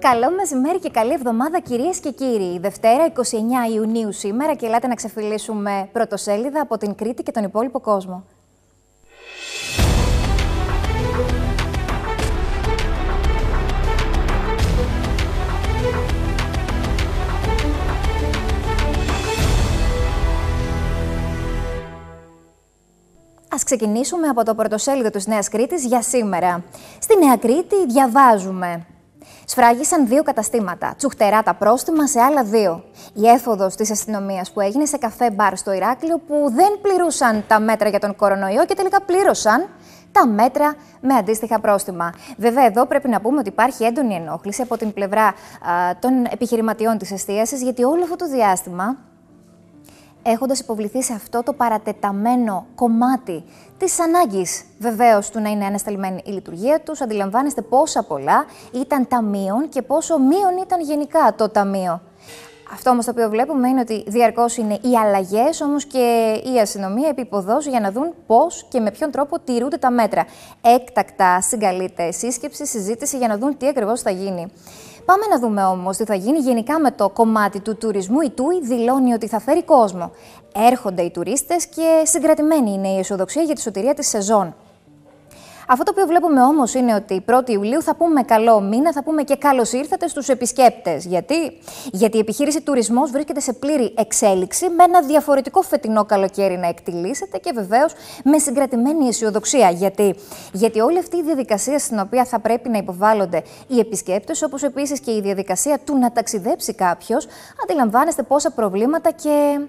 Καλό μεσημέρι και καλή εβδομάδα κυρίες και κύριοι. Δευτέρα 29 Ιουνίου σήμερα και ελάτε να ξεφυλίσουμε πρωτοσέλιδα από την Κρήτη και τον υπόλοιπο κόσμο. Ας ξεκινήσουμε από το πρωτοσέλιδο της Νέας Κρήτης για σήμερα. Στη Νέα Κρήτη διαβάζουμε Σφράγισαν δύο καταστήματα. Τσουχτερά τα πρόστιμα σε άλλα δύο. Η έφοδος της αστυνομίας που έγινε σε καφέ μπαρ στο Ηράκλειο που δεν πληρούσαν τα μέτρα για τον κορονοϊό και τελικά πλήρωσαν τα μέτρα με αντίστοιχα πρόστιμα. Βέβαια, εδώ πρέπει να πούμε ότι υπάρχει έντονη ενόχληση από την πλευρά των επιχειρηματιών της εστίασης, γιατί όλο αυτό το διάστημα έχοντας υποβληθεί σε αυτό το παρατεταμένο κομμάτι της ανάγκης βεβαίως του να είναι ανασταλμένη η λειτουργία τους, αντιλαμβάνεστε πόσα πολλά ήταν ταμείων και πόσο μείον ήταν γενικά το ταμείο. Αυτό όμως το οποίο βλέπουμε είναι ότι διαρκώς είναι οι αλλαγές, όμως και η αστυνομία επίποδος για να δουν πώς και με ποιον τρόπο τηρούνται τα μέτρα. Έκτακτα συγκαλείται σύσκεψη, συζήτηση για να δουν τι ακριβώς θα γίνει. Πάμε να δούμε όμως τι θα γίνει γενικά με το κομμάτι του τουρισμού. Η ΤΟΥΙ δηλώνει ότι θα φέρει κόσμο. Έρχονται οι τουρίστες και συγκρατημένη είναι η αισιοδοξία για τη σωτηρία της σεζόν. Αυτό το οποίο βλέπουμε όμως είναι ότι 1η Ιουλίου θα πούμε καλό μήνα, θα πούμε και καλώς ήρθατε στους επισκέπτες. Γιατί; Γιατί η επιχείρηση τουρισμός βρίσκεται σε πλήρη εξέλιξη, με ένα διαφορετικό φετινό καλοκαίρι να εκτιλήσεται και βεβαίως με συγκρατημένη αισιοδοξία. Γιατί; Γιατί όλη αυτή η διαδικασία στην οποία θα πρέπει να υποβάλλονται οι επισκέπτες, όπως επίσης και η διαδικασία του να ταξιδέψει κάποιος, αντιλαμβάνεστε πόσα προβλήματα και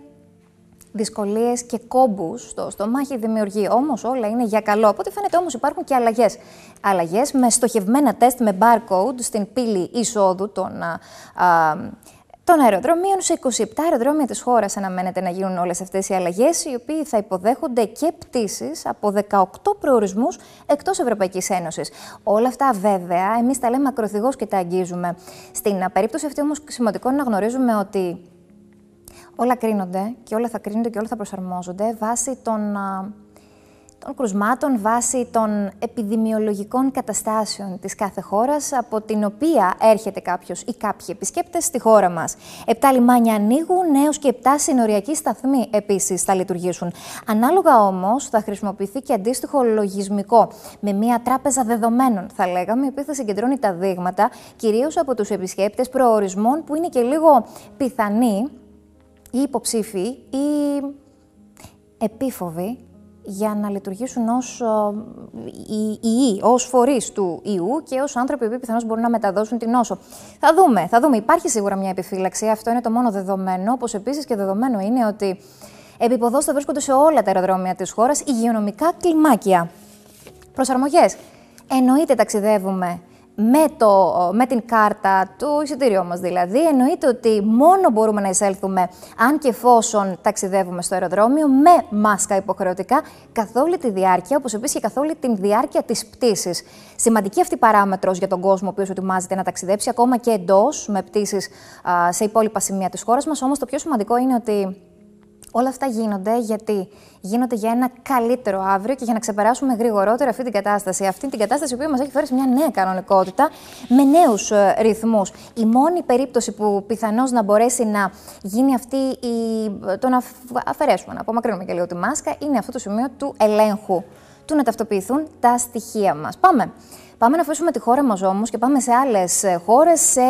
δυσκολίες και κόμπους στο στομάχι δημιουργεί. Όμως όλα είναι για καλό. Από ό,τι φαίνεται όμως υπάρχουν και αλλαγές. Αλλαγές με στοχευμένα τεστ με barcode στην πύλη εισόδου των, α, α, των αεροδρομίων. Σε 27 αεροδρόμια της χώρας αναμένεται να γίνουν όλες αυτές οι αλλαγές, οι οποίοι θα υποδέχονται και πτήσεις από 18 προορισμούς εκτός Ευρωπαϊκής Ένωσης. Όλα αυτά βέβαια, εμείς τα λέμε ακροθυγώς και τα αγγίζουμε. Στην περίπτωση αυτή όμως σημαντικό είναι να γνωρίζουμε ότι όλα κρίνονται και όλα θα κρίνονται και όλα θα προσαρμόζονται βάσει των, των κρουσμάτων, βάσει των επιδημιολογικών καταστάσεων της κάθε χώρας από την οποία έρχεται κάποιος ή κάποιοι επισκέπτες στη χώρα μας. Επτά λιμάνια ανοίγουν, νέους και επτά συνοριακοί σταθμοί επίσης θα λειτουργήσουν. Ανάλογα όμως θα χρησιμοποιηθεί και αντίστοιχο λογισμικό με μια τράπεζα δεδομένων θα λέγαμε, η οποία θα συγκεντρώνει τα δείγματα κυρίως από τους επισκέπτες προορισμών που είναι και λίγο πιθανοί ή υποψήφοι ή επίφοβοι για να λειτουργήσουν ως ιοί, ως φορείς του ιού και ως άνθρωποι που πιθανώς μπορούν να μεταδώσουν την νόσο. Θα δούμε, θα δούμε. Υπάρχει σίγουρα μια επιφύλαξη, αυτό είναι το μόνο δεδομένο, όπως επίσης και δεδομένο είναι ότι επιποδός θα βρίσκονται σε όλα τα αεροδρόμια της χώρας υγειονομικά κλιμάκια. Προσαρμογές. Εννοείται ταξιδεύουμε με, το, με την κάρτα του εισιτήριου μας δηλαδή, εννοείται ότι μόνο μπορούμε να εισέλθουμε αν και εφόσον ταξιδεύουμε στο αεροδρόμιο με μάσκα υποχρεωτικά καθ' όλη τη διάρκεια, όπως επίσης και καθ' όλη τη διάρκεια της πτήσης. Σημαντική αυτή η παράμετρος για τον κόσμο ο οποίος ετοιμάζεται να ταξιδέψει ακόμα και εντός με πτήσεις σε υπόλοιπα σημεία της χώρας μας, όμως το πιο σημαντικό είναι ότι Όλα αυτά γίνονται γιατί γίνονται για ένα καλύτερο αύριο και για να ξεπεράσουμε γρηγορότερα αυτή την κατάσταση. Αυτή την κατάσταση που μας έχει φέρει σε μια νέα κανονικότητα με νέους ε, ρυθμούς. Η μόνη περίπτωση που πιθανώς να μπορέσει να γίνει αυτή η. το να αφαιρέσουμε, να απομακρύνουμε και λίγο τη μάσκα, είναι αυτό το σημείο του ελέγχου. Του να ταυτοποιηθούν τα στοιχεία μας. Πάμε. Πάμε να αφήσουμε τη χώρα μας όμως και πάμε σε άλλες χώρες, σε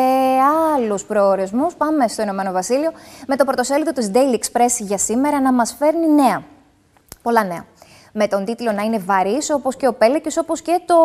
άλλους προορισμούς. Πάμε στο Ηνωμένο Βασίλειο με το πρωτοσέλιδο του Daily Express για σήμερα να μας φέρνει νέα. Πολλά νέα με τον τίτλο να είναι βαρύς, όπως και ο Πέλεκης, όπως και το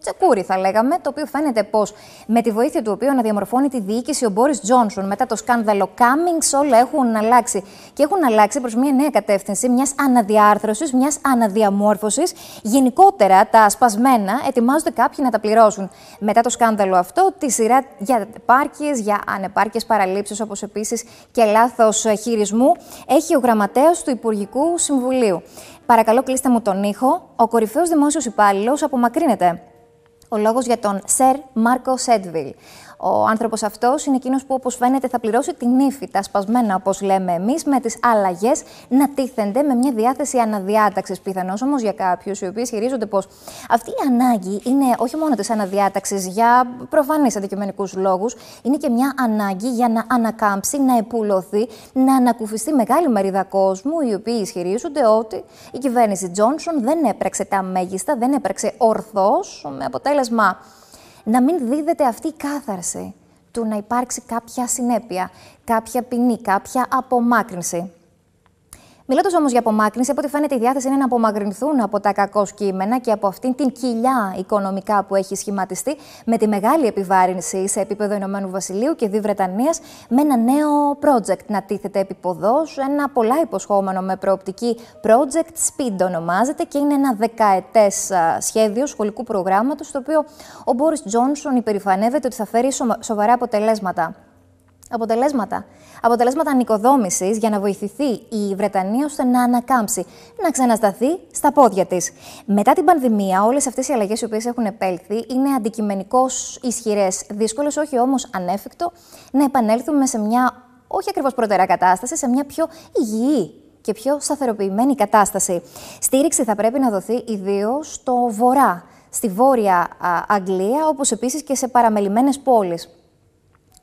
τσεκούρι, θα λέγαμε, το οποίο φαίνεται πως με τη βοήθεια του οποίου αναδιαμορφώνει τη διοίκηση ο Μπόρις Τζόνσον μετά το σκάνδαλο Cummings, όλα έχουν αλλάξει. Και έχουν αλλάξει προς μια νέα κατεύθυνση, μιας αναδιάρθρωσης, μιας αναδιαμόρφωσης. Γενικότερα, τα σπασμένα ετοιμάζονται κάποιοι να τα πληρώσουν. Μετά το σκάνδαλο αυτό, τη σειρά για επάρκειες, για ανεπάρκειες παραλήψεις, όπως επίσης και λάθος χειρισμού, έχει ο γραμματέας του Υπουργικού Συμβουλίου. Παρακαλώ, κλείστε μου τον ήχο. Ο κορυφαίος δημόσιος υπάλληλος απομακρύνεται. Ο λόγος για τον Σερ Μάρκο Σέντβιλ. Ο άνθρωπος αυτός είναι εκείνος που, όπως φαίνεται, θα πληρώσει την ύφη, τα σπασμένα, όπως λέμε εμείς, με τις αλλαγές να τίθενται με μια διάθεση αναδιάταξης. Πιθανώς όμως για κάποιους οι οποίοι ισχυρίζονται πως αυτή η ανάγκη είναι όχι μόνο της αναδιάταξης για προφανείς αντικειμενικούς λόγους, είναι και μια ανάγκη για να ανακάμψει, να επουλωθεί, να ανακουφιστεί μεγάλη μερίδα κόσμου, οι οποίοι ισχυρίζονται ότι η κυβέρνηση Τζόνσον δεν έπραξε τα μέγιστα, δεν έπραξε ορθώς, με αποτέλεσμα να μην δίδεται αυτή η κάθαρση του να υπάρξει κάποια συνέπεια, κάποια ποινή, κάποια απομάκρυνση. Μιλώντας όμως για απομάκρυνση, από ό,τι φαίνεται η διάθεση είναι να απομακρυνθούν από τα κακό κείμενα και από αυτήν την κοιλιά οικονομικά που έχει σχηματιστεί με τη μεγάλη επιβάρυνση σε επίπεδο Ηνωμένου Βασιλείου και Δι Βρετανίας με ένα νέο project να τίθεται επίποδο. Ένα πολλά υποσχόμενο με προοπτική project Speed ονομάζεται και είναι ένα δεκαετές σχέδιο σχολικού προγράμματος, το οποίο ο Μπόρι Τζόνσον υπερηφανεύεται ότι θα φέρει σοβαρά αποτελέσματα. Αποτελέσματα. Αποτελέσματα νοικοδόμηση για να βοηθηθεί η Βρετανία ώστε να ανακάμψει, να ξανασταθεί στα πόδια της. Μετά την πανδημία, όλες αυτές οι αλλαγές οι οποίες έχουν επέλθει είναι αντικειμενικώς ισχυρές. Δύσκολε, όχι όμως ανέφικτο, να επανέλθουμε σε μια όχι ακριβώς προτερά κατάσταση, σε μια πιο υγιή και πιο σταθεροποιημένη κατάσταση. Στήριξη θα πρέπει να δοθεί ιδίως στο βορρά, στη βόρεια Αγγλία, όπως επίσης και σε παραμελημένες πόλεις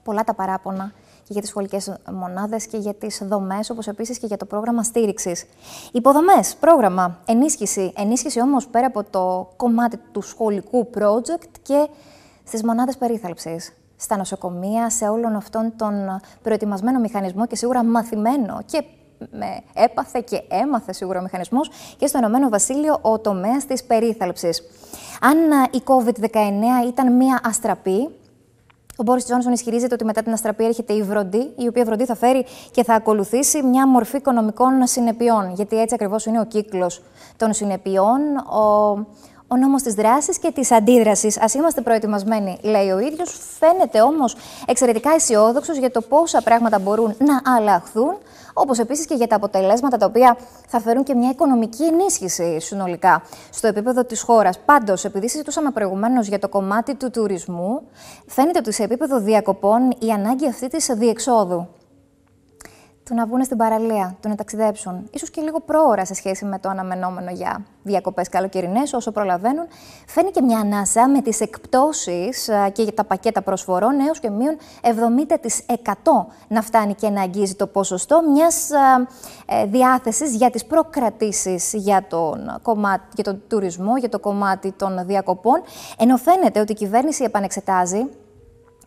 πολλά τα παράπονα και για τις σχολικές μονάδες και για τις δομές, όπως επίσης και για το πρόγραμμα στήριξης. Υποδομές, πρόγραμμα, ενίσχυση. Ενίσχυση όμως πέρα από το κομμάτι του σχολικού project και στις μονάδες περίθαλψης. Στα νοσοκομεία, σε όλον αυτόν τον προετοιμασμένο μηχανισμό και σίγουρα μαθημένο και με έπαθε και έμαθε σίγουρα ο μηχανισμός και στο Ηνωμένο Βασίλειο ο τομέας της περίθαλψης. Αν η COVID-19 ήταν μία αστραπή, ο Μπόρις Τζόνσον ισχυρίζεται ότι μετά την αστραπή έρχεται η βροντή, η οποία βροντή θα φέρει και θα ακολουθήσει μια μορφή οικονομικών συνεπειών. Γιατί έτσι ακριβώς είναι ο κύκλος των συνεπειών, ο, ο νόμος της δράσης και της αντίδρασης. Α είμαστε προετοιμασμένοι, λέει ο ίδιος. Φαίνεται όμως εξαιρετικά αισιόδοξος για το πόσα πράγματα μπορούν να αλλάχθουν όπως επίσης και για τα αποτελέσματα τα οποία θα φέρουν και μια οικονομική ενίσχυση συνολικά στο επίπεδο της χώρας. Πάντως, επειδή συζητούσαμε προηγουμένως για το κομμάτι του τουρισμού, φαίνεται ότι σε επίπεδο διακοπών η ανάγκη αυτή της διεξόδου του να βγουν στην παραλία, του να ταξιδέψουν, ίσως και λίγο πρόωρα σε σχέση με το αναμενόμενο για διακοπές καλοκαιρινές, όσο προλαβαίνουν, φαίνει και μια ανάσα με τις εκπτώσεις και για τα πακέτα προσφορών έως και μείον 70% να φτάνει και να αγγίζει το ποσοστό μιας ε, διάθεσης για τις προκρατήσεις για τον, κομμάτι, για τον τουρισμό, για το κομμάτι των διακοπών, ενώ φαίνεται ότι η κυβέρνηση επανεξετάζει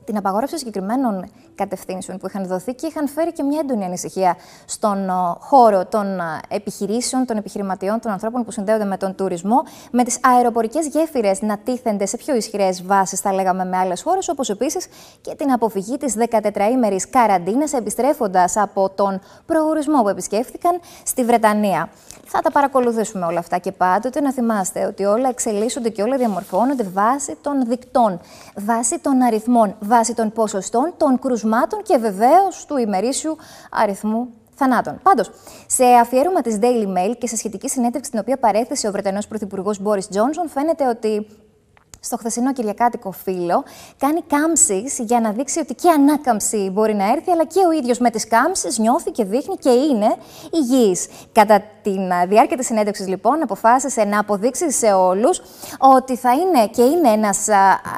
την απαγόρευση συγκεκριμένων κατευθύνσεων που είχαν δοθεί και είχαν φέρει και μια έντονη ανησυχία στον χώρο των επιχειρήσεων, των επιχειρηματιών, των ανθρώπων που συνδέονται με τον τουρισμό, με τις αεροπορικές γέφυρες να τίθενται σε πιο ισχυρές βάσεις, θα λέγαμε, με άλλες χώρες, όπως επίσης και την αποφυγή της 14ήμερη καραντίνας, επιστρέφοντας από τον προορισμό που επισκέφθηκαν στη Βρετανία. Θα τα παρακολουθήσουμε όλα αυτά και πάντοτε να θυμάστε ότι όλα εξελίσσονται και όλα διαμορφώνονται βάσει των δικτών, βάσει των αριθμών, βάσει των ποσοστών, των κρουσμάτων και βεβαίως του ημερήσιου αριθμού θανάτων. Πάντως, σε αφιέρωμα της Daily Mail και σε σχετική συνέντευξη την οποία παρέθεσε ο Βρετανός Πρωθυπουργός Μπόρι Τζόνσον, φαίνεται ότι στο χθεσινό Κυριακάτικο φύλλο, κάνει κάμψεις για να δείξει ότι και ανάκαμψη μπορεί να έρθει, αλλά και ο ίδιος με τις κάμψεις νιώθει και δείχνει και είναι υγιής. Κατά τη διάρκεια της συνέντευξης, λοιπόν, αποφάσισε να αποδείξει σε όλους ότι θα είναι και είναι ένας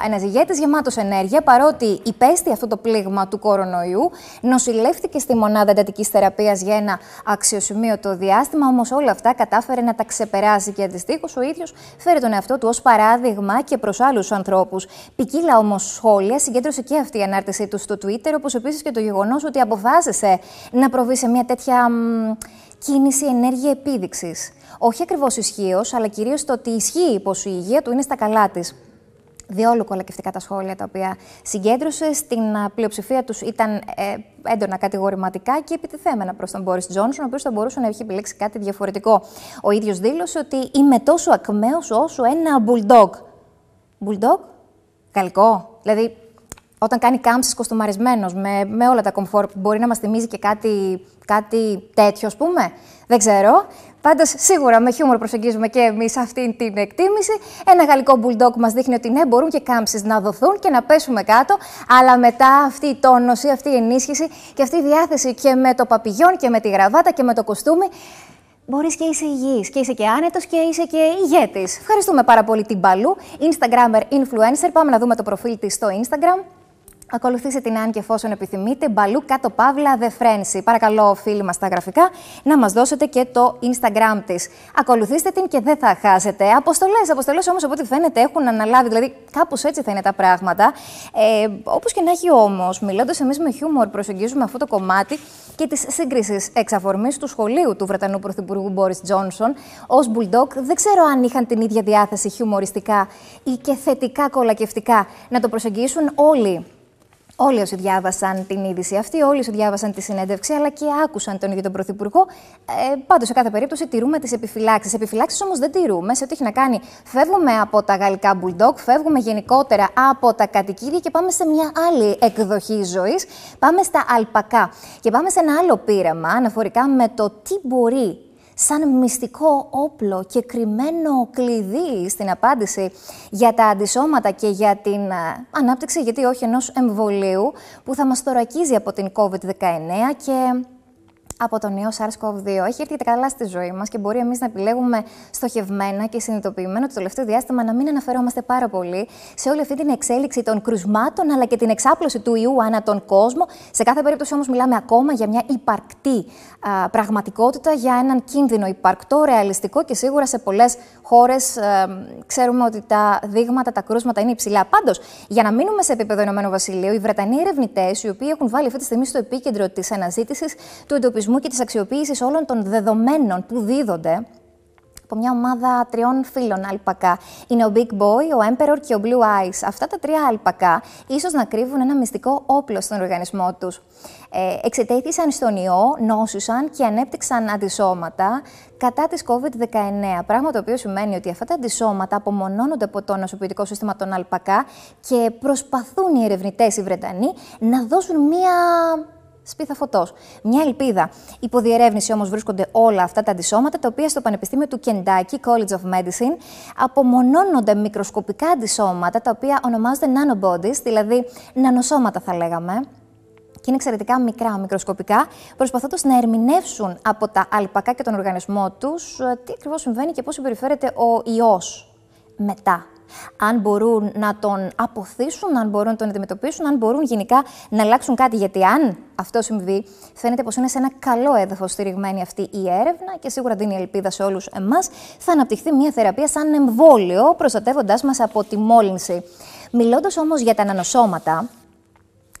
ένας ηγέτης γεμάτος ενέργεια, παρότι υπέστη αυτό το πλήγμα του κορονοϊού, νοσηλεύτηκε στη μονάδα εντατικής θεραπείας για ένα αξιοσημείωτο διάστημα, όμως όλα αυτά κατάφερε να τα ξεπεράσει και αντιστοίχως ο ίδιος φέρει τον εαυτό του ως παράδειγμα και προ άλλους ανθρώπους. Ποικίλα όμως σχόλια συγκέντρωσε και αυτή η ανάρτησή του στο Twitter, όπως επίσης και το γεγονός ότι αποφάσισε να προβεί σε μια τέτοια μ, κίνηση ενέργεια επίδειξης. Όχι ακριβώς ισχύως, αλλά κυρίως το ότι ισχύει πως η υγεία του είναι στα καλά της. Διόλου κολακευτικά τα σχόλια τα οποία συγκέντρωσε. Στην πλειοψηφία τους ήταν ε, έντονα κατηγορηματικά και επιτιθέμενα προς τον Μπόρις Τζόνσον, ο οποίος θα μπορούσε να έχει επιλέξει κάτι διαφορετικό. Ο ίδιος δήλωσε ότι είμαι τόσο ακμαίος όσο ένα bulldog. Bulldog, γαλλικό. Δηλαδή, όταν κάνει κάμψη κοστομαρισμένος με, με όλα τα κομφόρ, μπορεί να μας θυμίζει και κάτι, κάτι τέτοιο, ας πούμε. Δεν ξέρω. Πάντως, σίγουρα με χιούμορ προσεγγίζουμε και εμείς αυτή την εκτίμηση. Ένα γαλλικό μπουλντόκ μας δείχνει ότι ναι, μπορούν και κάμψεις να δοθούν και να πέσουμε κάτω. Αλλά μετά αυτή η τόνωση, αυτή η ενίσχυση και αυτή η διάθεση και με το παπηγιόν και με τη γραβάτα και με το κοστούμι. Μπορείς και είσαι υγιής και είσαι και άνετος και είσαι και ηγέτης. Ευχαριστούμε πάρα πολύ την Παλού, Instagrammer influencer. Πάμε να δούμε το προφίλ της στο Instagram. Ακολουθήστε την αν και εφόσον επιθυμείτε. Μπαλού κάτω παύλα The Frenzy. Παρακαλώ, φίλοι μας στα γραφικά, να μας δώσετε και το Instagram της. Ακολουθήστε την και δεν θα χάσετε. Αποστολές, αποστολές όμως από ό,τι φαίνεται έχουν αναλάβει. Δηλαδή, κάπως έτσι θα είναι τα πράγματα. Ε, Όπως και να έχει όμως, μιλώντας εμείς με χιούμορ, προσεγγίζουμε αυτό το κομμάτι και τη σύγκριση εξ αφορμή του σχολείου του Βρετανού Πρωθυπουργού Μπόρις Τζόνσον ως Bulldog. Δεν ξέρω αν είχαν την ίδια διάθεση χιουμοριστικά ή και θετικά κολακευτικά να το προσεγγίσουν όλοι Όλοι όσοι διάβασαν την είδηση αυτή, όλοι όσοι διάβασαν τη συνέντευξη, αλλά και άκουσαν τον ίδιο τον Πρωθυπουργό. Ε, Πάντως, σε κάθε περίπτωση, τηρούμε τις επιφυλάξεις. Επιφυλάξεις όμως δεν τηρούμε σε ό,τι έχει να κάνει. Φεύγουμε από τα γαλλικά bulldog, φεύγουμε γενικότερα από τα κατοικίδια και πάμε σε μια άλλη εκδοχή ζωής. Πάμε στα αλπακά. Και πάμε σε ένα άλλο πείραμα αναφορικά με το τι μπορεί σαν μυστικό όπλο και κρυμμένο κλειδί στην απάντηση για τα αντισώματα και για την ε, ανάπτυξη, γιατί όχι ενός εμβολίου που θα μας θωρακίζει από την COVID-19 και από τον ιό SARS-CoV-2 έχει έρθει καλά στη ζωή μας και μπορεί εμείς να επιλέγουμε στοχευμένα και συνειδητοποιημένα το τελευταίο διάστημα να μην αναφερόμαστε πάρα πολύ σε όλη αυτή την εξέλιξη των κρουσμάτων αλλά και την εξάπλωση του ιού ανά τον κόσμο. Σε κάθε περίπτωση όμως μιλάμε ακόμα για μια υπαρκτή α, πραγματικότητα, για έναν κίνδυνο υπαρκτό, ρεαλιστικό και σίγουρα σε πολλές χώρες ξέρουμε ότι τα δείγματα, τα κρούσματα είναι υψηλά. Πάντως, για να μείνουμε σε επίπεδο Ηνωμένου Βασιλείου, οι Βρετανοί ερευνητές, οι οποίοι έχουν βάλει αυτή τη στιγμή στο επίκεντρο της αναζήτησης του εντοπισμού και της αξιοποίησης όλων των δεδομένων που δίδονται από μια ομάδα τριών φίλων αλπακά. Είναι ο Big Boy, ο Emperor και ο Blue Eyes. Αυτά τα τρία αλπακά ίσως να κρύβουν ένα μυστικό όπλο στον οργανισμό τους. Ε, εξετέθησαν στον ιό, νόσουσαν και ανέπτυξαν αντισώματα κατά της COVID-19. Πράγμα το οποίο σημαίνει ότι αυτά τα αντισώματα απομονώνονται από το νοσοποιητικό σύστημα των αλπακά και προσπαθούν οι ερευνητές οι Βρετανοί να δώσουν μια σπίθα φωτός. Μια ελπίδα. Υποδιερεύνηση όμως βρίσκονται όλα αυτά τα αντισώματα, τα οποία στο Πανεπιστήμιο του Kentucky College of Medicine απομονώνονται μικροσκοπικά αντισώματα, τα οποία ονομάζονται nanobodies, δηλαδή νανοσώματα θα λέγαμε. Και είναι εξαιρετικά μικρά, μικροσκοπικά, προσπαθώντας να ερμηνεύσουν από τα αλπακά και τον οργανισμό τους ε, τι ακριβώς συμβαίνει και πώς συμπεριφέρεται ο ιός μετά αν μπορούν να τον αποθήσουν, αν μπορούν να τον αντιμετωπίσουν, αν μπορούν γενικά να αλλάξουν κάτι. Γιατί αν αυτό συμβεί, φαίνεται πως είναι σε ένα καλό έδαφος στηριγμένη αυτή η έρευνα και σίγουρα δίνει ελπίδα σε όλους εμάς. Θα αναπτυχθεί μια θεραπεία σαν εμβόλιο, προστατεύοντάς μας από τη μόλυνση. Μιλώντας όμως για τα νανοσώματα,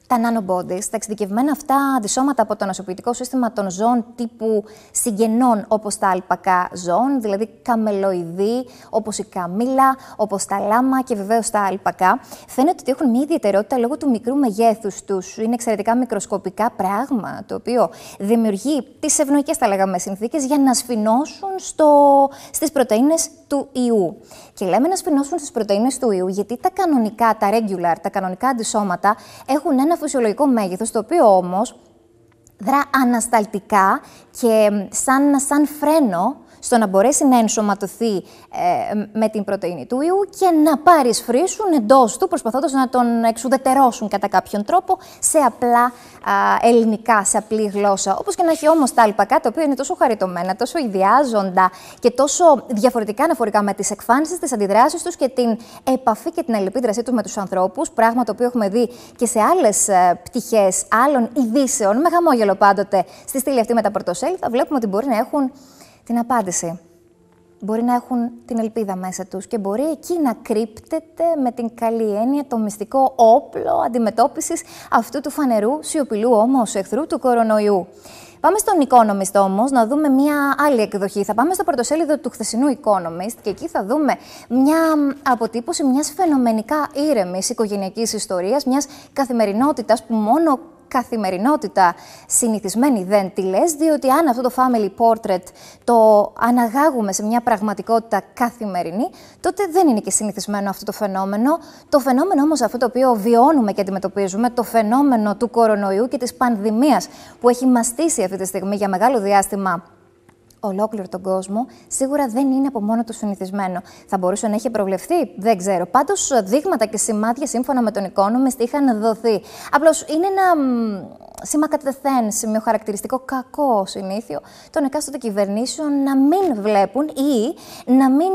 τα nanobodies, τα εξειδικευμένα αυτά αντισώματα από το νοσοποιητικό σύστημα των ζώων τύπου συγγενών όπως τα αλπακά ζώων, δηλαδή καμελοειδή, όπως η καμήλα, όπως τα λάμα και βεβαίως τα αλπακά, φαίνεται ότι έχουν μια ιδιαιτερότητα λόγω του μικρού μεγέθους τους. Είναι εξαιρετικά μικροσκοπικά πράγμα, το οποίο δημιουργεί τις ευνοϊκές, τα λέγαμε, συνθήκες για να σφινώσουν στο... στις πρωτεΐνες του ιού. Και λέμε να σφινώσουν στις πρωτεΐνες του ιού, γιατί τα κανονικά, τα regular, τα κανονικά αντισώματα έχουν ένα φυσιολογικό μέγεθος, το οποίο όμως δρά ανασταλτικά και σαν, σαν φρένο στο να μπορέσει να ενσωματωθεί ε, με την πρωτεΐνη του ιού και να πάρει φρίσουν εντός του, προσπαθώντας να τον εξουδετερώσουν κατά κάποιον τρόπο σε απλά ελληνικά, σε απλή γλώσσα. Όπως και να έχει όμως τα αλπακά, τα οποία είναι τόσο χαριτωμένα, τόσο ιδιάζοντα και τόσο διαφορετικά αναφορικά με τις εκφάνσεις, τις αντιδράσεις τους και την επαφή και την αλληλεπίδρασή τους με τους ανθρώπους. Πράγμα το οποίο έχουμε δει και σε άλλες πτυχές άλλων ειδήσεων, με χαμόγελο πάντοτε στη στήλη αυτή με τα πρωτοσέλιδα, βλέπουμε ότι μπορεί να έχουν την απάντηση. Μπορεί να έχουν την ελπίδα μέσα τους και μπορεί εκεί να κρύπτεται με την καλή έννοια το μυστικό όπλο αντιμετώπισης αυτού του φανερού σιωπηλού όμως εχθρού του κορονοϊού. Πάμε στον Economist όμως να δούμε μια άλλη εκδοχή. Θα πάμε στο πρωτοσέλιδο του χθεσινού Economist και εκεί θα δούμε μια αποτύπωση μιας φαινομενικά ήρεμης οικογενειακής ιστορίας, μιας καθημερινότητας που μόνο καθημερινότητα συνηθισμένη δεν τη λες, διότι αν αυτό το family portrait το αναγάγουμε σε μια πραγματικότητα καθημερινή, τότε δεν είναι και συνηθισμένο αυτό το φαινόμενο. Το φαινόμενο όμως αυτό το οποίο βιώνουμε και αντιμετωπίζουμε, το φαινόμενο του κορονοϊού και της πανδημίας που έχει μαστήσει αυτή τη στιγμή για μεγάλο διάστημα ολόκληρο τον κόσμο, σίγουρα δεν είναι από μόνο του συνηθισμένο. Θα μπορούσε να έχει προβλεφθεί, δεν ξέρω. Πάντως, δείγματα και σημάδια σύμφωνα με τον Economist είχαν δοθεί. Απλώς είναι ένα σήμα κατεθέν, σημείο χαρακτηριστικό κακό συνήθιο των εκάστοτε κυβερνήσεων να μην βλέπουν ή να μην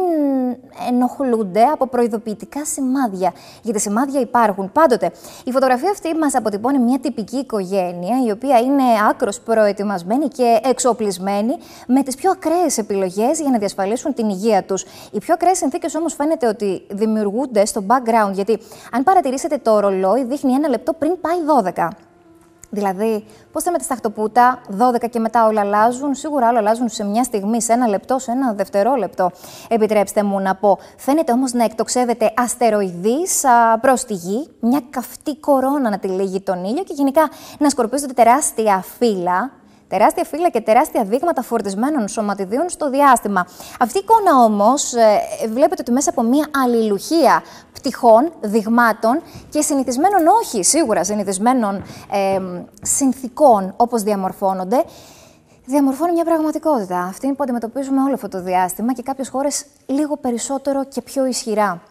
ενοχλούνται από προειδοποιητικά σημάδια. Γιατί σημάδια υπάρχουν πάντοτε. Η φωτογραφία αυτή μας αποτυπώνει μια τυπική οικογένεια, η οποία είναι άκρος προετοιμασμένη και εξοπλισμένη με τι πιο ακραίες επιλογές για να διασφαλίσουν την υγεία τους. Οι πιο ακραίες συνθήκες όμως φαίνεται ότι δημιουργούνται στο background, γιατί αν παρατηρήσετε το ρολόι, δείχνει ένα λεπτό πριν πάει 12. Δηλαδή, πώς θα με τη σταχτοπούτα, 12 και μετά όλα αλλάζουν. Σίγουρα όλα αλλάζουν σε μια στιγμή, σε ένα λεπτό, σε ένα δευτερόλεπτο. Επιτρέψτε μου να πω. Φαίνεται όμως να εκτοξεύεται αστεροειδής προς τη γη, μια καυτή κορώνα να τυλίγει τον ήλιο και γενικά να σκορπίζονται τεράστια φύλλα τεράστια φύλλα και τεράστια δείγματα φορτισμένων σωματιδίων στο διάστημα. Αυτή η εικόνα όμως ε, βλέπετε ότι μέσα από μια αλληλουχία πτυχών, δειγμάτων και συνηθισμένων, όχι σίγουρα συνηθισμένων ε, συνθήκων όπως διαμορφώνονται, διαμορφώνει μια πραγματικότητα. Αυτή που αντιμετωπίζουμε όλο αυτό το διάστημα και κάποιες χώρες λίγο περισσότερο και πιο ισχυρά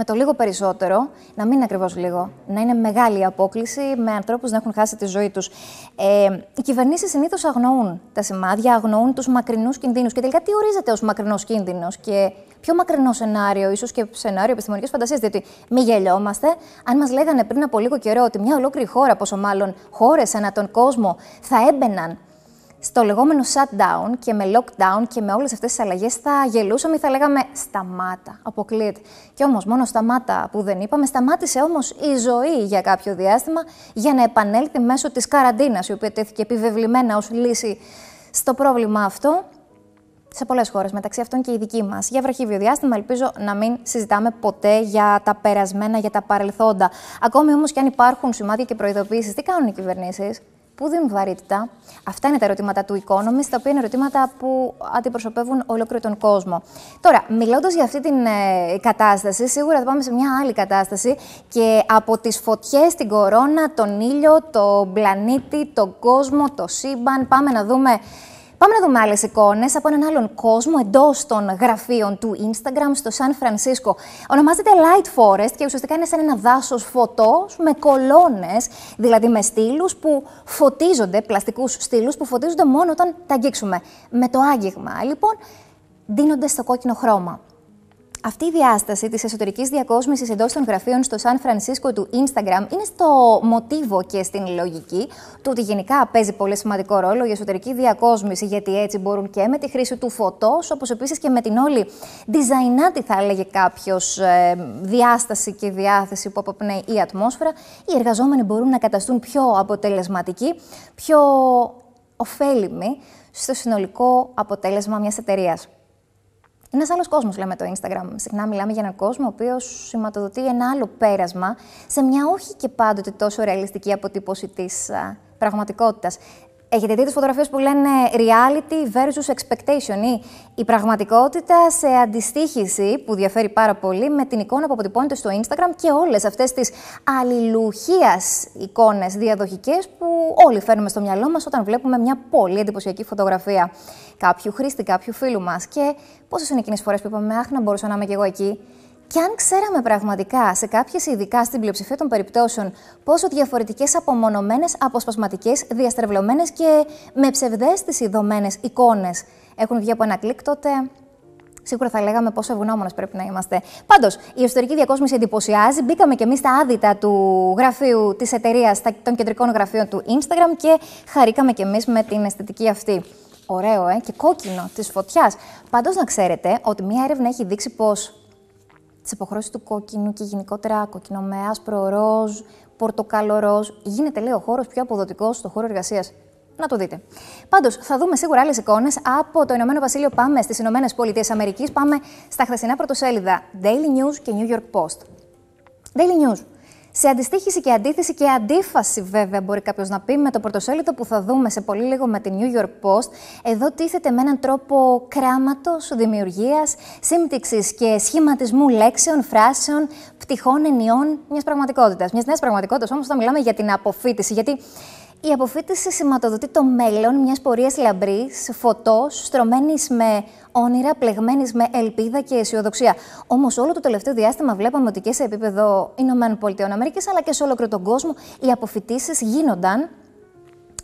με το λίγο περισσότερο, να μην είναι ακριβώς λίγο, να είναι μεγάλη η απόκληση με ανθρώπους να έχουν χάσει τη ζωή τους. Ε, οι κυβερνήσεις συνήθως αγνοούν τα σημάδια, αγνοούν τους μακρινούς κινδύνους. Και τελικά τι ορίζεται ως μακρινός κίνδυνος και πιο μακρινό σενάριο, ίσως και σενάριο επιστημονικής φαντασίας. Διότι μη γελιόμαστε, αν μας λέγανε πριν από λίγο καιρό ότι μια ολόκληρη χώρα, πόσο μάλλον χώρες ανά τον κόσμο, θα έμπαιναν στο λεγόμενο shutdown και με lockdown και με όλες αυτές τις αλλαγές θα γελούσαμε ή θα λέγαμε σταμάτα, αποκλείεται. Και όμως μόνο σταμάτα που δεν είπαμε, σταμάτησε όμως η ζωή για κάποιο διάστημα για να επανέλθει μέσω της καραντίνας, η οποία τέθηκε επιβεβλημένα ως λύση στο πρόβλημα αυτό σε πολλές χώρες, μεταξύ αυτών και η δική μας. Για βραχύβιο διάστημα, ελπίζω να μην συζητάμε ποτέ για τα περασμένα, για τα παρελθόντα. Ακόμη όμως και αν υπάρχουν σημάδια και προειδοποιήσει, τι κάνουν οι κυβερνήσεις; Πού δίνουν βαρύτητα. Αυτά είναι τα ερωτήματα του Economist, τα οποία είναι ερωτήματα που αντιπροσωπεύουν ολόκληρο τον κόσμο. Τώρα, μιλώντας για αυτή την ε, κατάσταση, σίγουρα θα πάμε σε μια άλλη κατάσταση και από τις φωτιές, την κορώνα, τον ήλιο, τον πλανήτη, τον κόσμο, το σύμπαν, πάμε να δούμε Πάμε να δούμε άλλες εικόνες από έναν άλλον κόσμο εντός των γραφείων του Instagram στο Σαν Φρανσίσκο. Ονομάζεται Light Forest και ουσιαστικά είναι σαν ένα δάσος φωτός με κολόνες, δηλαδή με στήλους που φωτίζονται, πλαστικούς στήλους που φωτίζονται μόνο όταν τα αγγίξουμε. Με το άγγιγμα, λοιπόν, δίνονται στο κόκκινο χρώμα. Αυτή η διάσταση της εσωτερικής διακόσμησης εντός των γραφείων στο Σαν Φρανσίσκο του Instagram είναι στο μοτίβο και στην λογική του ότι γενικά παίζει πολύ σημαντικό ρόλο η εσωτερική διακόσμηση, γιατί έτσι μπορούν και με τη χρήση του φωτό, όπως επίσης και με την όλη designaτη, θα έλεγε κάποιος, ε, διάσταση και διάθεση που αποπνέει η ατμόσφαιρα, οι εργαζόμενοι μπορούν να καταστούν πιο αποτελεσματικοί, πιο ωφέλιμοι στο συνολικό αποτέλεσμα μιας εταιρείας. Είναι ένας άλλος κόσμος, λέμε το Instagram. Συχνά μιλάμε για έναν κόσμο ο οποίος σηματοδοτεί ένα άλλο πέρασμα σε μια όχι και πάντοτε τόσο ρεαλιστική αποτύπωση της πραγματικότητας. Έχετε δει τις φωτογραφίες που λένε reality versus expectation ή η πραγματικότητα σε αντιστοίχηση που διαφέρει πάρα πολύ με την εικόνα που αποτυπώνεται στο Instagram και όλες αυτές τις αλληλουχίας εικόνες διαδοχικές που όλοι φέρνουμε στο μυαλό μας όταν βλέπουμε μια πολύ εντυπωσιακή φωτογραφία κάποιου χρήστη, κάποιου φίλου μας. Και πόσες είναι εκείνες φορές που είπαμε, Αχ, να μπορούσα να είμαι κι εγώ εκεί. Και αν ξέραμε πραγματικά σε κάποιες ειδικά στην πλειοψηφία των περιπτώσεων πόσο διαφορετικές απομονωμένες, αποσπασματικές, διαστρεβλωμένες και με ψευδέστηση δομένε εικόνες έχουν βγει από ένα κλικ, τότε σίγουρα θα λέγαμε πόσο ευγνώμονες πρέπει να είμαστε. Πάντως, η εσωτερική διακόσμηση εντυπωσιάζει. Μπήκαμε και εμείς στα άδυτα του γραφείου της εταιρείας, των κεντρικών γραφείων του Instagram και χαρήκαμε και εμείς με την αισθητική αυτή. Ωραίο, ε, και κόκκινο της φωτιάς. Πάντως, να ξέρετε ότι μία έρευνα έχει δείξει πως τι αποχρώσει του κόκκινου και γενικότερα κόκκινο με άσπρο ροζ, πορτοκάλο ροζ, γίνεται λέει ο χώρος πιο αποδοτικός στο χώρο εργασίας. Να το δείτε. Πάντως, θα δούμε σίγουρα άλλες εικόνες από το Ηνωμένο Βασίλειο. Πάμε στις Ηνωμένες Πολιτείες Αμερικής. Πάμε στα χθεσινά πρωτοσέλιδα Daily News και New York Post. Daily News. Σε αντιστοίχηση και αντίθεση και αντίφαση, βέβαια, μπορεί κάποιος να πει, με το πρωτοσέλιδο που θα δούμε σε πολύ λίγο με την New York Post, εδώ τίθεται με έναν τρόπο κράματος, δημιουργίας, σύμπτυξης και σχηματισμού λέξεων, φράσεων, τυχόν ενιών μιας πραγματικότητας. Μιας νέας πραγματικότητας όμως, όταν μιλάμε για την αποφύτιση. Γιατί η αποφύτιση σηματοδοτεί το μέλλον μιας πορείας λαμπρής, φωτός, στρωμένης με όνειρα, πλεγμένης με ελπίδα και αισιοδοξία. Όμως, όλο το τελευταίο διάστημα βλέπαμε ότι και σε επίπεδο Ηνωμένων Πολιτειών Αμερικής, αλλά και σε ολόκληρο τον κόσμο, οι αποφυτίσεις γίνονταν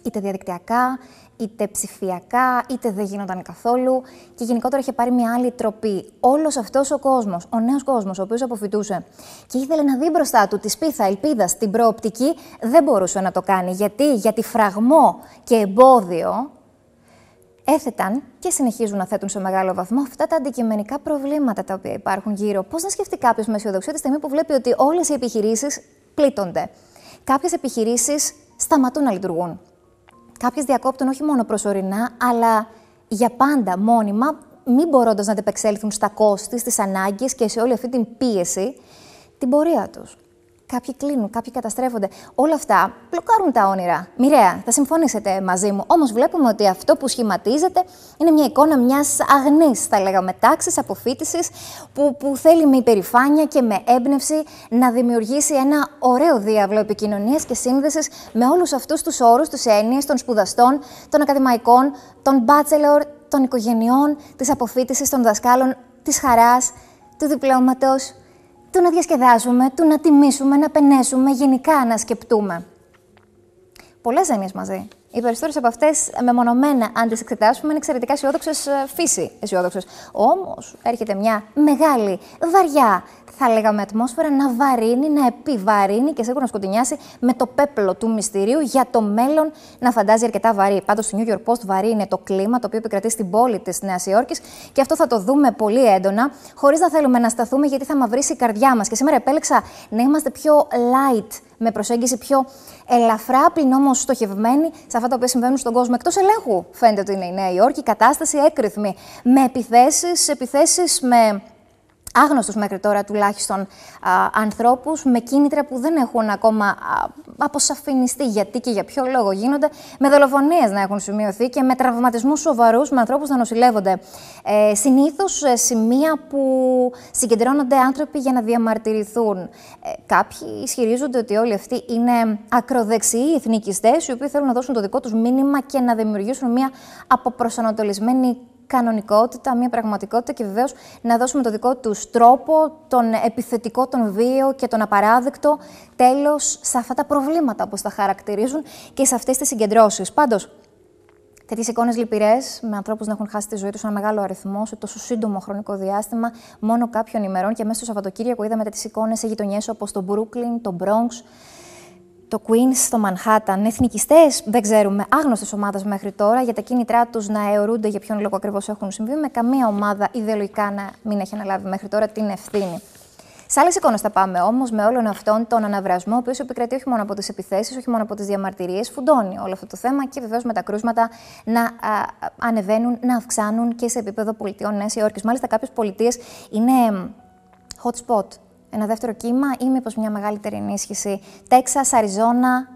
είτε διαδικτυακά, είτε ψηφιακά, είτε δεν γίνονταν καθόλου. Και γενικότερα είχε πάρει μια άλλη τροπή. Όλος αυτός ο κόσμος, ο νέος κόσμος, ο οποίος αποφυτούσε και ήθελε να δει μπροστά του τη σπίθα ελπίδας στην προοπτική, δεν μπορούσε να το κάνει. Γιατί, γιατί φραγμό και εμπόδιο έθεταν και συνεχίζουν να θέτουν σε μεγάλο βαθμό αυτά τα αντικειμενικά προβλήματα τα οποία υπάρχουν γύρω. Πώς να σκεφτεί κάποιος με αισιοδοξία τη στιγμή που βλέπει ότι όλες οι επιχειρήσεις πλήττονται; Κάποιες επιχειρήσεις σταματούν να λειτουργούν. Κάποιες διακόπτουν όχι μόνο προσωρινά, αλλά για πάντα μόνιμα, μην μπορώντας να αντεπεξέλθουν στα κόστη, στις ανάγκες και σε όλη αυτή την πίεση, την πορεία τους. Κάποιοι κλείνουν, κάποιοι καταστρέφονται. Όλα αυτά μπλοκάρουν τα όνειρα. Μοιραία, θα συμφωνήσετε μαζί μου. Όμως βλέπουμε ότι αυτό που σχηματίζεται είναι μια εικόνα μιας αγνής, θα λέγαμε, τάξης αποφύτησης που, που θέλει με υπερηφάνεια και με έμπνευση να δημιουργήσει ένα ωραίο διάβλο επικοινωνίας και σύνδεσης με όλους αυτούς τους όρους, του έννοιες των σπουδαστών, των ακαδημαϊκών, των bachelor, των οικογενειών, της αποφύτησης των δασκάλων, της χαράς, του διπλώματος, του να διασκεδάσουμε, του να τιμήσουμε, να πενέσουμε, γενικά να σκεπτούμε. Πολλές έννοιε μαζί. Οι περισσότερες από αυτές μεμονωμένα, αν τις εξετάσουμε, είναι εξαιρετικά αισιόδοξες ε, φύση αισιόδοξες. Όμως έρχεται μια μεγάλη, βαριά, θα λέγαμε, ατμόσφαιρα να βαρύνει, να επιβαρύνει και σίγουρα να σκοτεινιάσει με το πέπλο του μυστηρίου για το μέλλον να φαντάζει αρκετά βαρύ. Πάντως, στο New York Post βαρύ είναι το κλίμα το οποίο επικρατεί στην πόλη της Νέας Υόρκης και αυτό θα το δούμε πολύ έντονα, χωρίς να θέλουμε να σταθούμε γιατί θα μαυρίσει η καρδιά μας. Και σήμερα επέλεξα να είμαστε πιο light, με προσέγγιση πιο ελαφρά, πλην όμως στοχευμένη σε αυτά τα οποία συμβαίνουν στον κόσμο. Εκτός ελέγχου, φαίνεται ότι είναι η Νέα Υόρκη, η κατάσταση έκρηθμη. Με επιθέσεις, επιθέσεις με άγνωστους μέχρι τώρα τουλάχιστον α, ανθρώπους με κίνητρα που δεν έχουν ακόμα α, αποσαφινιστεί γιατί και για ποιο λόγο γίνονται, με δολοφονίες να έχουν σημειωθεί και με τραυματισμούς σοβαρούς, με ανθρώπους να νοσηλεύονται. Ε, συνήθως σε σημεία που συγκεντρώνονται άνθρωποι για να διαμαρτυρηθούν. Ε, κάποιοι ισχυρίζονται ότι όλοι αυτοί είναι ακροδεξιοί εθνικιστές, οι οποίοι θέλουν να δώσουν το δικό τους μήνυμα και να δημιουργήσουν μια αποπροσανατολισμένη κανονικότητα, μια πραγματικότητα και βεβαίως να δώσουμε το δικό τους τρόπο, τον επιθετικό, τον βίαιο και τον απαράδεκτο τέλος σε αυτά τα προβλήματα, όπως τα χαρακτηρίζουν και σε αυτές τις συγκεντρώσεις. Πάντως, Τέτοιες εικόνες λυπηρές, με ανθρώπους να έχουν χάσει τη ζωή τους ένα μεγάλο αριθμό σε τόσο σύντομο χρονικό διάστημα, μόνο κάποιων ημερών και μέσα στο Σαββατοκύριακο είδαμε τέτοιες εικόνες σε γειτονιές όπως το Brooklyn, το Bronx, το Queens στο Μανχάταν. Εθνικιστές, δεν ξέρουμε, άγνωστες ομάδες μέχρι τώρα για τα κίνητρά τους να αιωρούνται για ποιον λόγο ακριβώς έχουν συμβεί, με καμία ομάδα ιδεολογικά να μην έχει αναλάβει μέχρι τώρα την ευθύνη. Σε άλλες εικόνες θα πάμε όμως με όλον αυτόν τον αναβρασμό, ο οποίος επικρατεί όχι μόνο από τις επιθέσεις, όχι μόνο από τις διαμαρτυρίες, φουντώνει όλο αυτό το θέμα και βεβαίως με τα κρούσματα να α, ανεβαίνουν, να αυξάνουν και σε επίπεδο πολιτιών Νέας Υόρκης. Μάλιστα, κάποιες πολιτείες είναι hot spot ένα δεύτερο κύμα ή μήπως μια μεγαλύτερη ενίσχυση. Τέξας, Αριζόνα,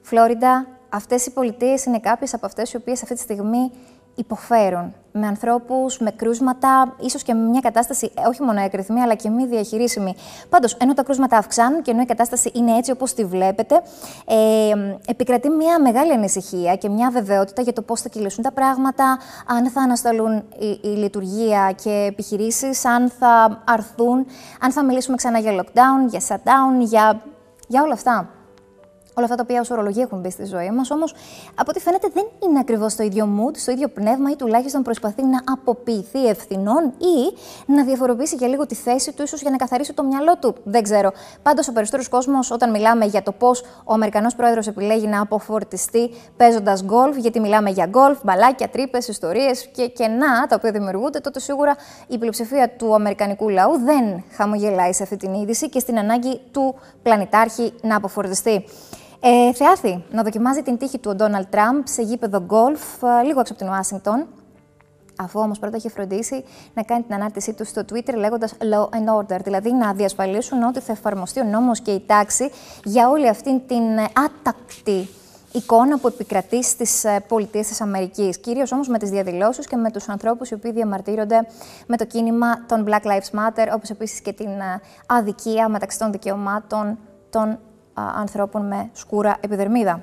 Φλόριντα, αυτές οι πολιτείες είναι κάποιες από αυτές οι οποίες αυτή τη στιγμή υποφέρουν με ανθρώπους, με κρούσματα, ίσως και με μια κατάσταση ε, όχι μόνο έκρηθμη, αλλά και μη διαχειρίσιμη. Πάντως, ενώ τα κρούσματα αυξάνουν και ενώ η κατάσταση είναι έτσι όπως τη βλέπετε, ε, επικρατεί μια μεγάλη ανησυχία και μια βεβαιότητα για το πώς θα κυλήσουν τα πράγματα, αν θα ανασταλούν η, η λειτουργία και επιχειρήσεις, αν θα αρθούν, αν θα μιλήσουμε ξανά για lockdown, για shutdown, για, για όλα αυτά όλα αυτά τα οποία ω ορολογία έχουν μπει στη ζωή μας. Όμως, από ό,τι φαίνεται, δεν είναι ακριβώς το ίδιο mood, στο ίδιο πνεύμα ή τουλάχιστον προσπαθεί να αποποιηθεί ευθυνών ή να διαφοροποιήσει για λίγο τη θέση του, ίσως για να καθαρίσει το μυαλό του. Δεν ξέρω. Πάντως, ο περισσότερος κόσμος, όταν μιλάμε για το πώς ο Αμερικανός πρόεδρος επιλέγει να αποφορτιστεί παίζοντας γκολφ, γιατί μιλάμε για γκολφ, μπαλάκια, τρύπες, ιστορίες και κενά τα οποία δημιουργούνται, τότε σίγουρα η πλειοψηφία του Αμερικανικού λαού δεν χαμογελάει σε αυτή την είδηση και στην ανάγκη του πλανητάρχη να αποφορτιστεί. Ε, θεάθη να δοκιμάζει την τύχη του ο Ντόναλτ Τραμπ σε γήπεδο γκολφ ε, λίγο έξω από την Ουάσιγκτον. Αφού όμως πρώτα είχε φροντίσει να κάνει την ανάρτησή του στο Twitter λέγοντας law and order, δηλαδή να διασφαλίσουν ότι θα εφαρμοστεί ο νόμος και η τάξη για όλη αυτή την άτακτη εικόνα που επικρατεί στις πολιτείες της Αμερικής. Κυρίως όμως με τις διαδηλώσεις και με τους ανθρώπους οι οποίοι διαμαρτύρονται με το κίνημα των Black Lives Matter, όπως επίσης και την αδικία μεταξύ των δικαιωμάτων των ανθρώπων με σκούρα επιδερμίδα.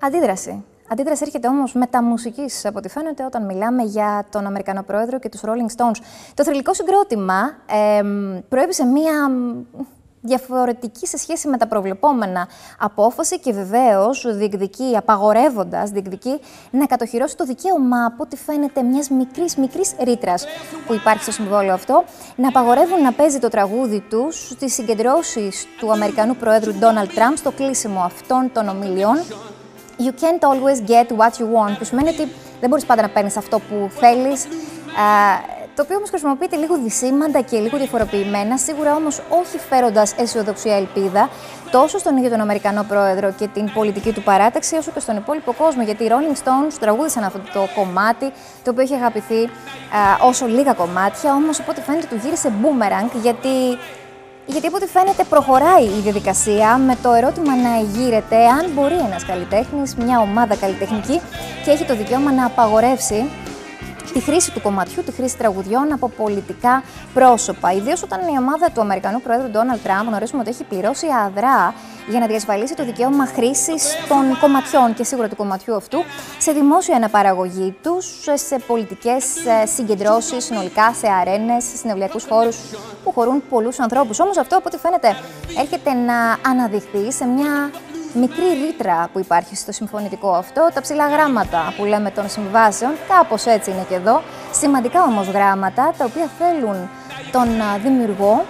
Αντίδραση. Αντίδραση έρχεται όμως μεταμουσικής, από ό,τι φαίνεται, όταν μιλάμε για τον Αμερικανό πρόεδρο και τους Rolling Stones. Το θρηλυκό συγκρότημα ε, προέβησε μία διαφορετική σε σχέση με τα προβλεπόμενα απόφαση και βεβαίως διεκδικεί, απαγορεύοντας, διεκδικεί να κατοχυρώσει το δικαίωμα από ό,τι φαίνεται μιας μικρής μικρής ρήτρας που υπάρχει στο συμβόλαιο αυτό, να απαγορεύουν να παίζει το τραγούδι τους στις συγκεντρώσεις του Αμερικανού Προέδρου Ντόναλτ Τραμπ στο κλείσιμο αυτών των ομιλιών. You can't always get what you want, που σημαίνει ότι δεν μπορείς πάντα να παίρνεις αυτό που θέλεις το οποίο όμως χρησιμοποιείται λίγο δυσήμαντα και λίγο διαφοροποιημένα, σίγουρα όμως όχι φέροντας αισιοδοξία ελπίδα τόσο στον ίδιο τον Αμερικανό πρόεδρο και την πολιτική του παράταξη, όσο και στον υπόλοιπο κόσμο. Γιατί οι Rolling Stones τραγούδισαν αυτό το κομμάτι, το οποίο έχει αγαπηθεί α, όσο λίγα κομμάτια, όμως από ό,τι φαίνεται του γύρισε boomerang, γιατί γιατί από ό,τι φαίνεται προχωράει η διαδικασία με το ερώτημα να εγείρεται αν μπορεί ένας καλλιτέχνης, μια ομάδα καλλιτεχνική και έχει το δικαίωμα να απαγορεύσει τη χρήση του κομματιού, τη χρήση τραγουδιών από πολιτικά πρόσωπα. Ιδίως όταν η ομάδα του Αμερικανού Πρόεδρου Ντόναλτ Τραμπ γνωρίζουμε ότι έχει πληρώσει αδρά για να διασφαλίσει το δικαίωμα χρήσης των κομματιών και σίγουρα του κομματιού αυτού σε δημόσια αναπαραγωγή τους, σε πολιτικές ε, συγκεντρώσεις, συνολικά σε αρένες, σε συνευλιακούς χώρους που χωρούν πολλούς ανθρώπους. Όμως αυτό, από ό,τι φαίνεται, έρχεται να αναδειχθεί σε μια μικρή ρήτρα που υπάρχει στο συμφωνητικό αυτό, τα ψηλά γράμματα που λέμε των συμβάσεων, κάπως έτσι είναι και εδώ, σημαντικά όμως γράμματα, τα οποία θέλουν τον δημιουργό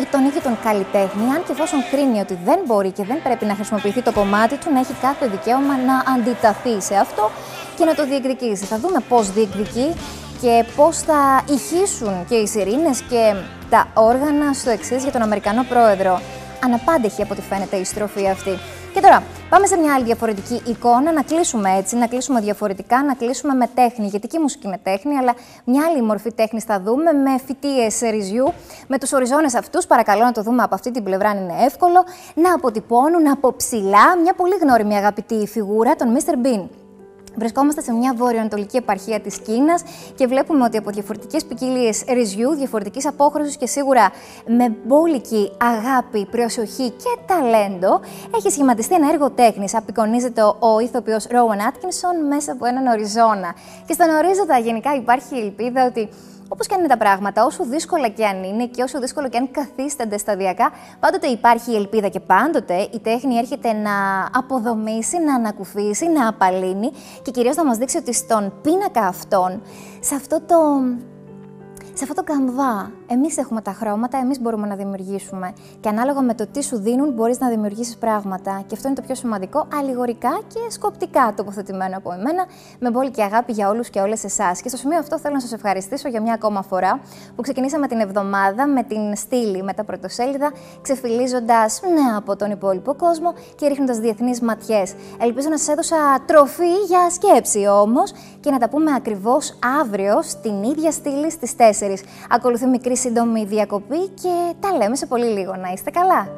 ή τον ίδιο τον καλλιτέχνη, αν και εφόσον κρίνει ότι δεν μπορεί και δεν πρέπει να χρησιμοποιηθεί το κομμάτι του, να έχει κάθε δικαίωμα να αντιταθεί σε αυτό και να το διεκδικήσει. Θα δούμε πώς διεκδικεί και πώς θα ηχήσουν και οι σιρήνες και τα όργανα στο εξής για τον Αμερικανό πρόεδρο αναπάντεχη από ό,τι φαίνεται η στροφή αυτή. Και τώρα, πάμε σε μια άλλη διαφορετική εικόνα, να κλείσουμε έτσι, να κλείσουμε διαφορετικά, να κλείσουμε με τέχνη. Γιατί και η μουσική είναι τέχνη, αλλά μια άλλη μορφή τέχνης θα δούμε με φοιτίες ρυζιού, με τους οριζόνες αυτούς. Παρακαλώ να το δούμε από αυτή την πλευρά, είναι εύκολο. Να αποτυπώνουν από ψηλά μια πολύ γνώριμη αγαπητή φιγούρα, τον Mr. Bean. Βρισκόμαστε σε μια βορειοανατολική επαρχία της Κίνας και βλέπουμε ότι από διαφορετικές ποικιλίες ρυζιού, διαφορετικής απόχρωσης και σίγουρα με μπόλικη αγάπη, προσοχή και ταλέντο, έχει σχηματιστεί ένα έργο τέχνης. Απεικονίζεται ο, ο ηθοποιός Ρόουεν Άτκινσον μέσα από έναν οριζόνα. Και στον ορίζοντα γενικά υπάρχει η ελπίδα ότι Όπως και αν είναι τα πράγματα, όσο δύσκολα και αν είναι και όσο δύσκολο και αν καθίστανται σταδιακά, πάντοτε υπάρχει η ελπίδα και πάντοτε η τέχνη έρχεται να αποδομήσει, να ανακουφίσει, να απαλύνει και κυρίως να μας δείξει ότι στον πίνακα αυτών, σε αυτό το σε αυτό το καμβά, εμείς έχουμε τα χρώματα, εμείς μπορούμε να δημιουργήσουμε. Και ανάλογα με το τι σου δίνουν, μπορείς να δημιουργήσεις πράγματα. Και αυτό είναι το πιο σημαντικό, αλληγορικά και σκοπτικά τοποθετημένο από εμένα, με πόλη και αγάπη για όλους και όλες εσάς. Και στο σημείο αυτό θέλω να σας ευχαριστήσω για μια ακόμα φορά που ξεκινήσαμε την εβδομάδα με την στήλη, με τα πρωτοσέλιδα, ξεφυλίζοντας ναι από τον υπόλοιπο κόσμο και ρίχνοντας διεθνείς ματιές. Ελπίζω να σας έδωσα τροφή για σκέψη όμως και να τα πούμε ακριβώς αύριο στην ίδια στήλη στις 4. Ακολουθεί μικρή σύντομη διακοπή και τα λέμε σε πολύ λίγο. Να είστε καλά!